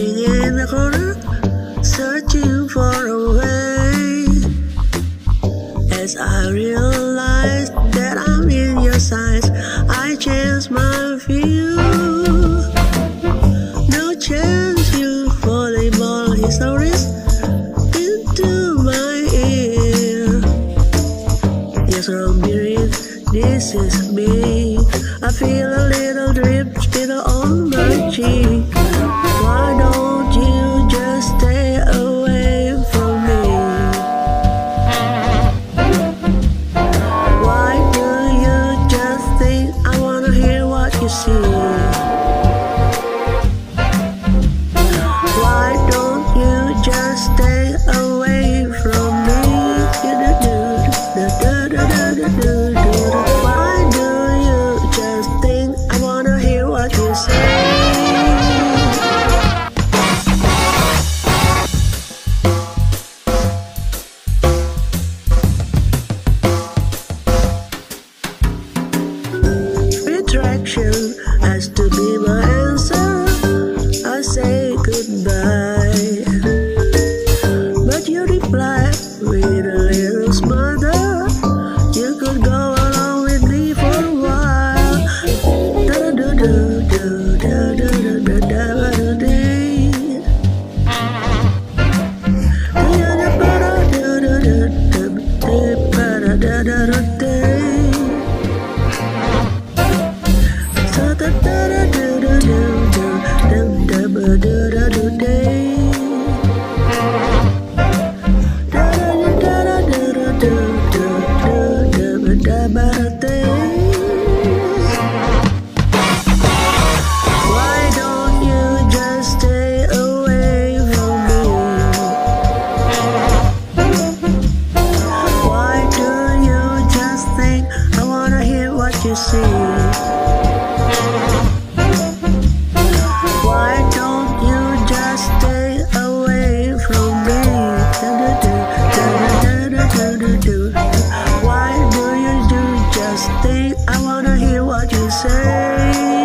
sitting in the corner, searching for a way. As I realized that I'm in your sights, I changed my view. No chance, you volleyball histories into my ear. Yes, Robin, this is me. I feel. Has to be my Why don't you just stay away from me? Why do you just think I wanna hear what you say? 谁？